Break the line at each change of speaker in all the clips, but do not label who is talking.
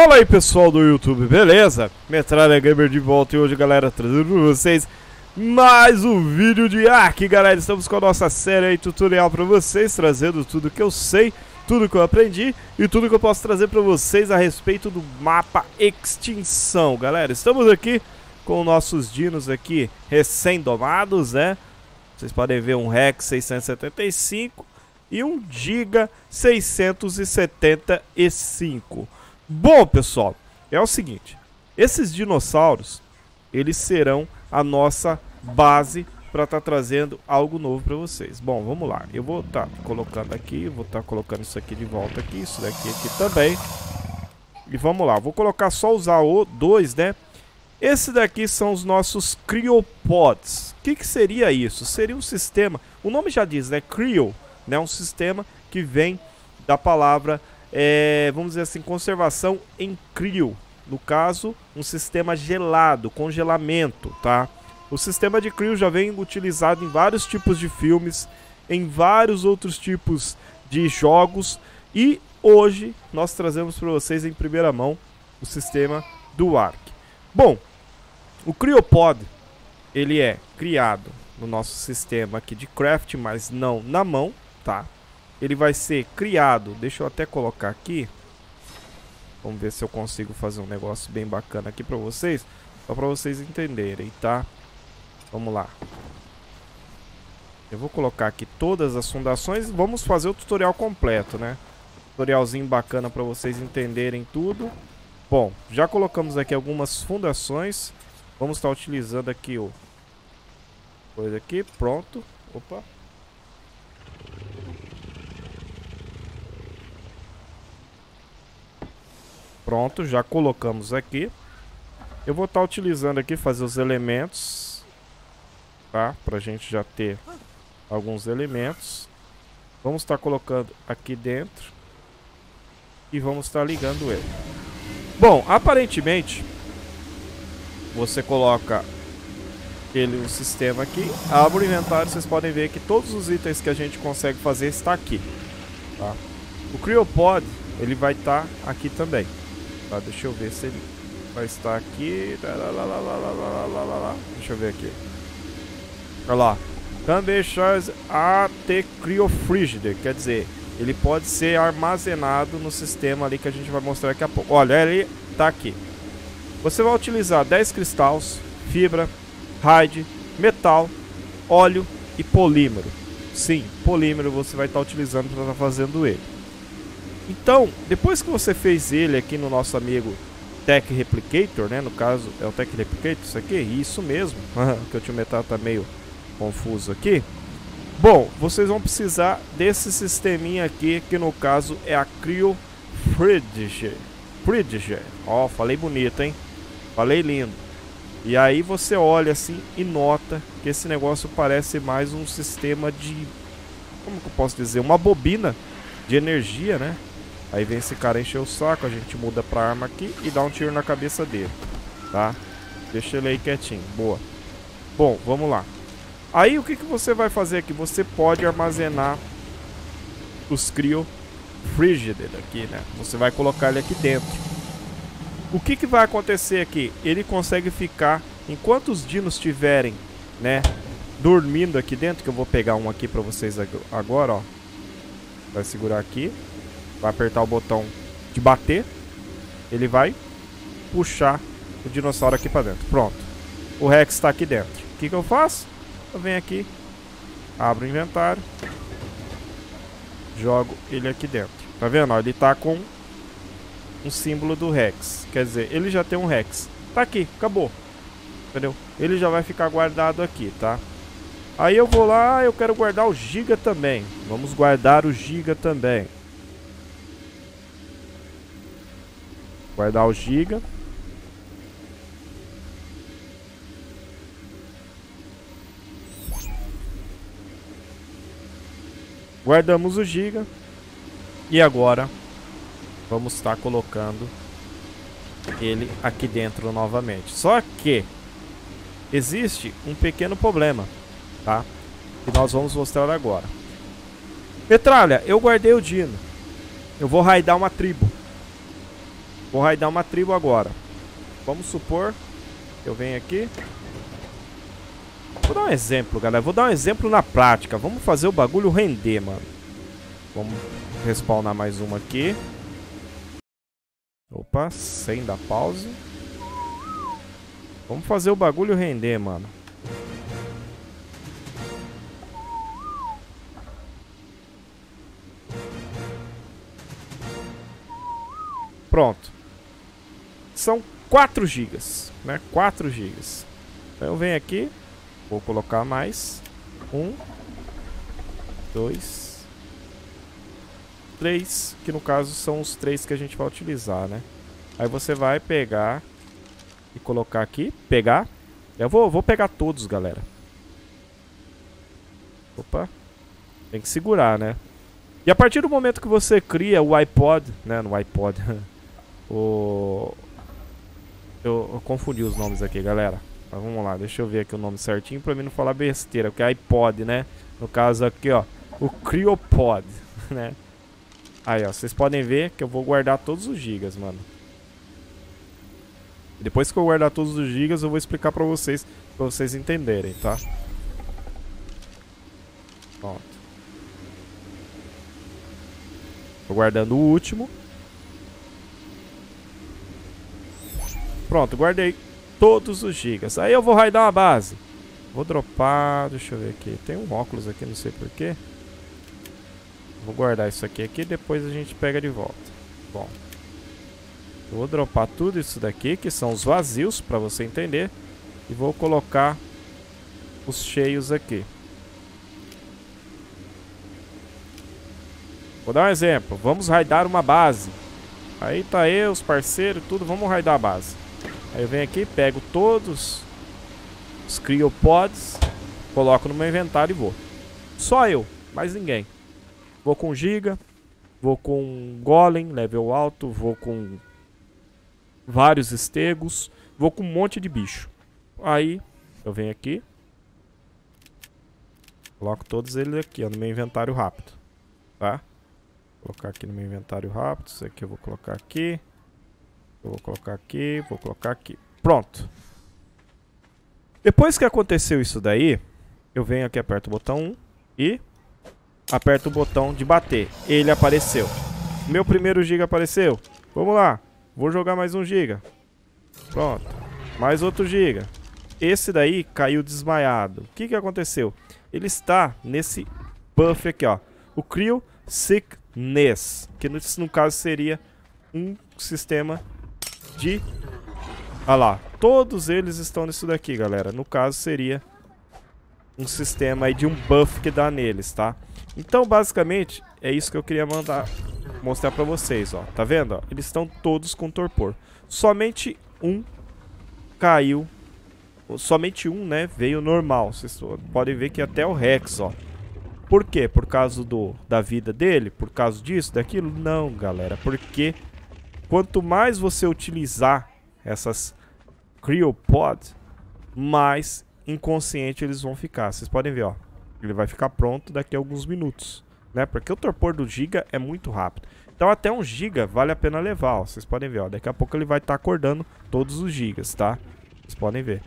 Fala aí pessoal do YouTube, beleza? Metralha Gamer de volta e hoje galera trazendo pra vocês mais um vídeo de Ark Galera, estamos com a nossa série aí tutorial pra vocês Trazendo tudo que eu sei, tudo que eu aprendi E tudo que eu posso trazer pra vocês a respeito do mapa Extinção Galera, estamos aqui com nossos dinos aqui recém-domados, né? Vocês podem ver um Rex 675 e um Giga 675 Bom, pessoal, é o seguinte. Esses dinossauros, eles serão a nossa base para estar tá trazendo algo novo para vocês. Bom, vamos lá. Eu vou estar tá colocando aqui, vou estar tá colocando isso aqui de volta aqui, isso daqui aqui também. E vamos lá, vou colocar só usar o dois, né? Esse daqui são os nossos cryopods. O que, que seria isso? Seria um sistema, o nome já diz, né? Cryo, né? Um sistema que vem da palavra é, vamos dizer assim, conservação em crio. No caso, um sistema gelado, congelamento, tá? O sistema de crio já vem utilizado em vários tipos de filmes, em vários outros tipos de jogos e hoje nós trazemos para vocês em primeira mão o sistema do Ark. Bom, o Cryopod ele é criado no nosso sistema aqui de craft, mas não na mão, tá? Ele vai ser criado. Deixa eu até colocar aqui. Vamos ver se eu consigo fazer um negócio bem bacana aqui para vocês. Só para vocês entenderem, tá? Vamos lá. Eu vou colocar aqui todas as fundações. Vamos fazer o tutorial completo, né? Tutorialzinho bacana para vocês entenderem tudo. Bom, já colocamos aqui algumas fundações. Vamos estar utilizando aqui o... Coisa aqui, pronto. Opa. Pronto, já colocamos aqui. Eu vou estar tá utilizando aqui, fazer os elementos. Tá? Pra gente já ter alguns elementos. Vamos estar tá colocando aqui dentro. E vamos estar tá ligando ele. Bom, aparentemente... Você coloca ele o sistema aqui, abre o inventário, vocês podem ver que todos os itens que a gente consegue fazer está aqui. Tá? O Cryopod, ele vai estar tá aqui também. Tá, deixa eu ver se ele vai estar aqui. Deixa eu ver aqui. Olha lá. Também chaz AT Frigider, quer dizer, ele pode ser armazenado no sistema ali que a gente vai mostrar daqui a pouco. Olha, ele tá aqui. Você vai utilizar 10 cristais, fibra, hide, metal, óleo e polímero. Sim, polímero você vai estar utilizando para estar tá fazendo ele. Então, depois que você fez ele aqui no nosso amigo Tech Replicator, né? No caso, é o Tech Replicator isso aqui? Isso mesmo. que o tio Metal tá meio confuso aqui. Bom, vocês vão precisar desse sisteminha aqui, que no caso é a Cryo Fridge. Fridge. Ó, oh, falei bonito, hein? Falei lindo. E aí você olha assim e nota que esse negócio parece mais um sistema de... Como que eu posso dizer? Uma bobina de energia, né? Aí vem esse cara encher o saco, a gente muda pra arma aqui e dá um tiro na cabeça dele, tá? Deixa ele aí quietinho, boa. Bom, vamos lá. Aí o que, que você vai fazer aqui? Você pode armazenar os Cryo Frigidae aqui, né? Você vai colocar ele aqui dentro. O que, que vai acontecer aqui? Ele consegue ficar, enquanto os dinos estiverem, né, dormindo aqui dentro, que eu vou pegar um aqui pra vocês agora, ó. Vai segurar aqui. Vai apertar o botão de bater. Ele vai puxar o dinossauro aqui pra dentro. Pronto. O Rex está aqui dentro. O que, que eu faço? Eu venho aqui, abro o inventário, jogo ele aqui dentro. Tá vendo? Ele tá com um símbolo do Rex. Quer dizer, ele já tem um Rex. Tá aqui, acabou. Entendeu? Ele já vai ficar guardado aqui, tá? Aí eu vou lá, eu quero guardar o Giga também. Vamos guardar o Giga também. Guardar o giga. Guardamos o giga. E agora vamos estar colocando ele aqui dentro novamente. Só que existe um pequeno problema, tá? Que nós vamos mostrar agora. Petralha, eu guardei o Dino. Eu vou raidar uma tribo. Vou raidar uma tribo agora. Vamos supor que eu venho aqui. Vou dar um exemplo, galera. Vou dar um exemplo na prática. Vamos fazer o bagulho render, mano. Vamos respawnar mais uma aqui. Opa, sem dar pause. Vamos fazer o bagulho render, mano. Pronto. São 4 GB, né? 4 GB. Então eu venho aqui, vou colocar mais. 1, 2, 3, que no caso são os três que a gente vai utilizar, né? Aí você vai pegar e colocar aqui, pegar. Eu vou, vou pegar todos, galera. Opa. Tem que segurar, né? E a partir do momento que você cria o iPod, né, no iPod, O... Eu, eu, confundi os nomes aqui, galera. Mas vamos lá, deixa eu ver aqui o nome certinho pra mim não falar besteira, porque é iPod, né? No caso aqui, ó, o Cryopod, né? Aí, ó, vocês podem ver que eu vou guardar todos os gigas, mano. Depois que eu guardar todos os gigas, eu vou explicar pra vocês, pra vocês entenderem, tá? Pronto. Tô guardando o último. Pronto, guardei todos os gigas. Aí eu vou raidar uma base. Vou dropar, deixa eu ver aqui. Tem um óculos aqui, não sei porquê. Vou guardar isso aqui aqui depois a gente pega de volta. Bom. Eu vou dropar tudo isso daqui, que são os vazios, para você entender. E vou colocar os cheios aqui. Vou dar um exemplo. Vamos raidar uma base. Aí tá eu, os parceiros, tudo. Vamos raidar a base. Aí eu venho aqui, pego todos os criopods, coloco no meu inventário e vou. Só eu, mais ninguém. Vou com giga, vou com golem, level alto, vou com vários estegos, vou com um monte de bicho. Aí eu venho aqui, coloco todos eles aqui ó, no meu inventário rápido, tá? Vou colocar aqui no meu inventário rápido, isso aqui eu vou colocar aqui. Eu vou colocar aqui, vou colocar aqui. Pronto. Depois que aconteceu isso daí, eu venho aqui, aperto o botão 1 e aperto o botão de bater. Ele apareceu. Meu primeiro giga apareceu. Vamos lá. Vou jogar mais um giga. Pronto. Mais outro giga. Esse daí caiu desmaiado. O que, que aconteceu? Ele está nesse buff aqui, ó. O Cryo Sickness. Que no caso seria um sistema de... Olha lá, todos eles estão nisso daqui, galera. No caso, seria um sistema aí de um buff que dá neles, tá? Então, basicamente, é isso que eu queria mandar mostrar pra vocês, ó. Tá vendo? Ó? Eles estão todos com torpor. Somente um caiu. Somente um, né, veio normal. Vocês podem ver que até o Rex, ó. Por quê? Por causa do, da vida dele? Por causa disso, daquilo? Não, galera. Porque Quanto mais você utilizar essas Cryopod, mais inconsciente eles vão ficar. Vocês podem ver, ó. Ele vai ficar pronto daqui a alguns minutos, né? Porque o torpor do Giga é muito rápido. Então até um Giga vale a pena levar, ó. Vocês podem ver, ó. Daqui a pouco ele vai estar tá acordando todos os Gigas, tá? Vocês podem ver.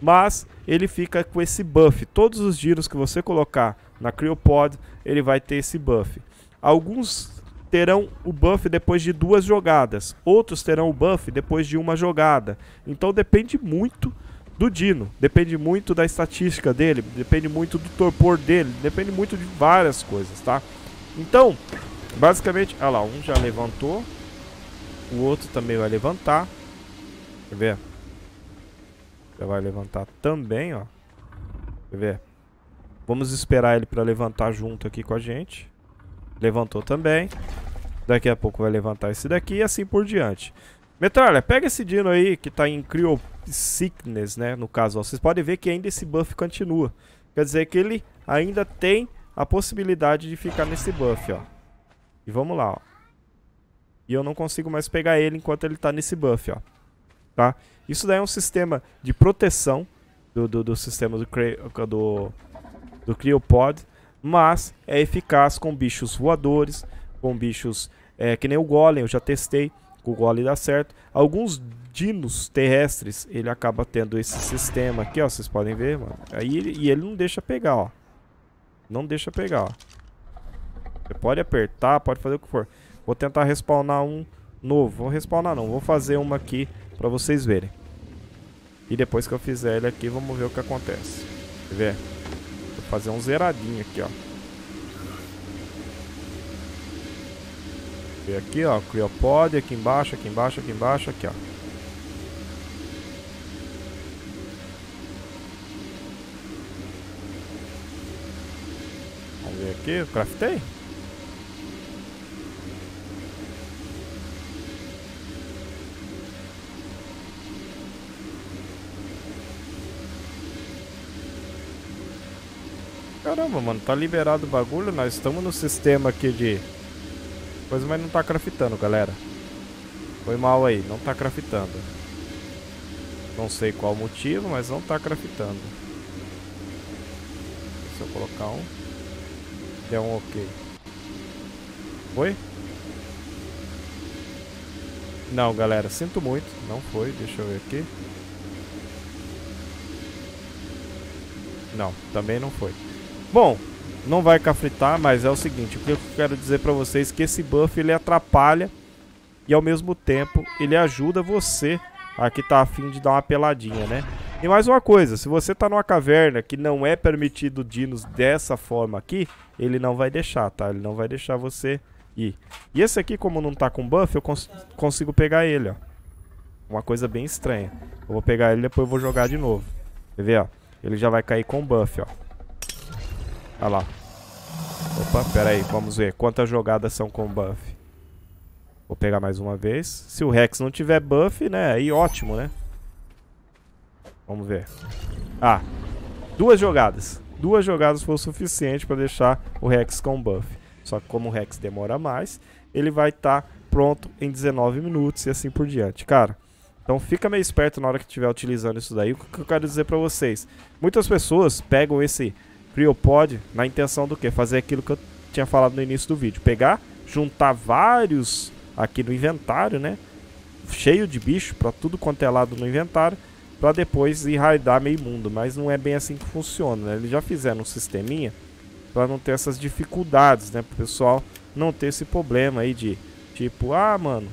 Mas ele fica com esse buff. Todos os giros que você colocar na Cryopod, ele vai ter esse buff. Alguns terão o buff depois de duas jogadas, outros terão o buff depois de uma jogada. Então depende muito do Dino, depende muito da estatística dele, depende muito do torpor dele, depende muito de várias coisas, tá? Então, basicamente, olha lá, um já levantou, o outro também vai levantar. Quer ver? Já vai levantar também, ó. Quer ver? Vamos esperar ele para levantar junto aqui com a gente. Levantou também. Daqui a pouco vai levantar esse daqui e assim por diante. Metralha, pega esse dino aí que tá em Cryo Sickness, né? No caso, ó, vocês podem ver que ainda esse buff continua. Quer dizer que ele ainda tem a possibilidade de ficar nesse buff, ó. E vamos lá, ó. E eu não consigo mais pegar ele enquanto ele tá nesse buff, ó. Tá? Isso daí é um sistema de proteção do, do, do sistema do, do, do Cryopod, mas é eficaz com bichos voadores, com bichos é, que nem o Golem, eu já testei, o gole dá certo. Alguns dinos terrestres, ele acaba tendo esse sistema aqui, ó. Vocês podem ver, mano. Aí, e ele não deixa pegar, ó. Não deixa pegar, ó. Você pode apertar, pode fazer o que for. Vou tentar respawnar um novo. Vou respawnar não, vou fazer uma aqui pra vocês verem. E depois que eu fizer ele aqui, vamos ver o que acontece. Quer ver? Fazer um zeradinho aqui, ó. E aqui, ó, Criopod, aqui embaixo, aqui embaixo, aqui embaixo, aqui, ó. Vamos ver aqui, craftei? Caramba, mano, tá liberado o bagulho, nós estamos no sistema aqui de coisa, mas não tá craftando, galera. Foi mal aí, não tá craftando. Não sei qual o motivo, mas não tá craftando. Se eu colocar um, der um ok. Foi? Não, galera, sinto muito, não foi, deixa eu ver aqui. Não, também não foi. Bom, não vai cafritar, mas é o seguinte, o que eu quero dizer para vocês é que esse buff ele atrapalha e ao mesmo tempo ele ajuda você a que tá afim de dar uma peladinha, né? E mais uma coisa, se você tá numa caverna que não é permitido dinos dessa forma aqui, ele não vai deixar, tá? Ele não vai deixar você ir. E esse aqui, como não tá com buff, eu cons consigo pegar ele, ó. Uma coisa bem estranha. Eu vou pegar ele e depois eu vou jogar de novo. Quer ver, ó? Ele já vai cair com buff, ó. Olha lá. Opa, pera aí, vamos ver quantas jogadas são com buff. Vou pegar mais uma vez. Se o Rex não tiver buff, né, aí ótimo, né? Vamos ver. Ah, duas jogadas. Duas jogadas foi o suficiente para deixar o Rex com buff. Só que como o Rex demora mais, ele vai estar tá pronto em 19 minutos e assim por diante. Cara, então fica meio esperto na hora que estiver utilizando isso daí. O que eu quero dizer para vocês? Muitas pessoas pegam esse CryoPod na intenção do que? Fazer aquilo que eu tinha falado no início do vídeo. Pegar, juntar vários aqui no inventário, né? Cheio de bicho para tudo quanto é lado no inventário. para depois ir raidar meio mundo. Mas não é bem assim que funciona, né? Eles já fizeram um sisteminha para não ter essas dificuldades, né? Pro pessoal não ter esse problema aí de tipo, ah, mano,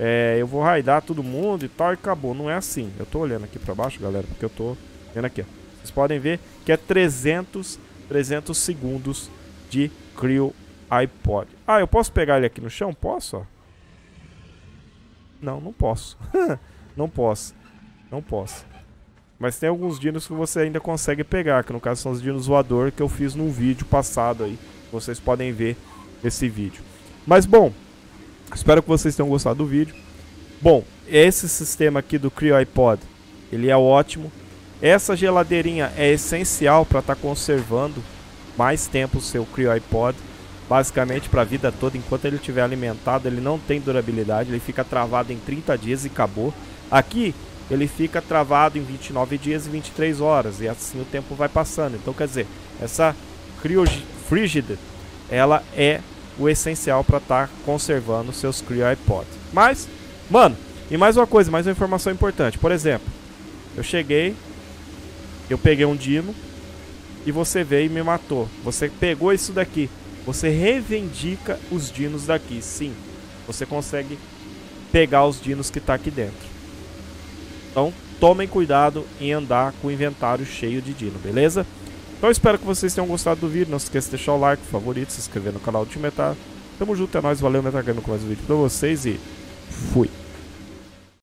é, eu vou raidar todo mundo e tal e acabou. Não é assim. Eu tô olhando aqui para baixo, galera, porque eu tô vendo aqui, ó. Vocês podem ver que é 300, 300 segundos de Creo iPod. Ah, eu posso pegar ele aqui no chão? Posso? Não, não posso. não posso. Não posso. Mas tem alguns dinos que você ainda consegue pegar, que no caso são os dinos voador que eu fiz num vídeo passado aí. Vocês podem ver esse vídeo. Mas bom, espero que vocês tenham gostado do vídeo. Bom, esse sistema aqui do Creo iPod, ele é ótimo. Essa geladeirinha é essencial para estar tá conservando mais tempo o seu CryoiPod, basicamente para a vida toda, enquanto ele estiver alimentado, ele não tem durabilidade, ele fica travado em 30 dias e acabou. Aqui ele fica travado em 29 dias e 23 horas, e assim o tempo vai passando. Então, quer dizer, essa CryoFrigid, ela é o essencial para estar tá conservando seus CryoiPod. Mas, mano, e mais uma coisa, mais uma informação importante. Por exemplo, eu cheguei, eu peguei um dino e você veio e me matou. Você pegou isso daqui. Você reivindica os dinos daqui. Sim, você consegue pegar os dinos que está aqui dentro. Então, tomem cuidado em andar com o inventário cheio de dino, beleza? Então, espero que vocês tenham gostado do vídeo. Não se esqueça de deixar o like, favorito, se inscrever no canal do Tio Metal. Tamo junto, é nóis, valeu, Metagano com mais um vídeo pra vocês e fui!